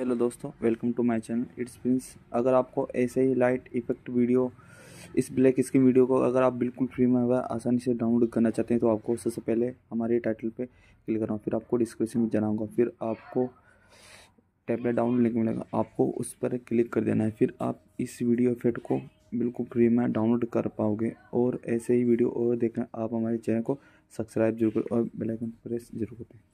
hello दोस्तों welcome to my channel it's Prince अगर आपको ऐसे ही लाइट इफ़ेक्ट वीडियो इस ब्लैक स्क्रीन वीडियो को अगर आप बिल्कुल फ्री में हुआ आसानी से डाउनलोड करना चाहते हैं तो आपको सबसे पहले हमारे टाइटल पे क्लिक करना फिर आपको डिस्क्रिप्शन में जाना फिर आपको टैबलेट डाउनलोड लिंक मिलेगा, आपको उस पर क्लिक कर देना है, फिर आप इस वीडियो इफ़ेक्ट को बिल्कुल फ्री में डाउनलोड कर पाओगे, और ऐसे ही वीडियो और देखना, आप हमारे चैनल को सब्सक्राइब ज़रूर करें और बेलाइकन प्रेस ज़रूर करें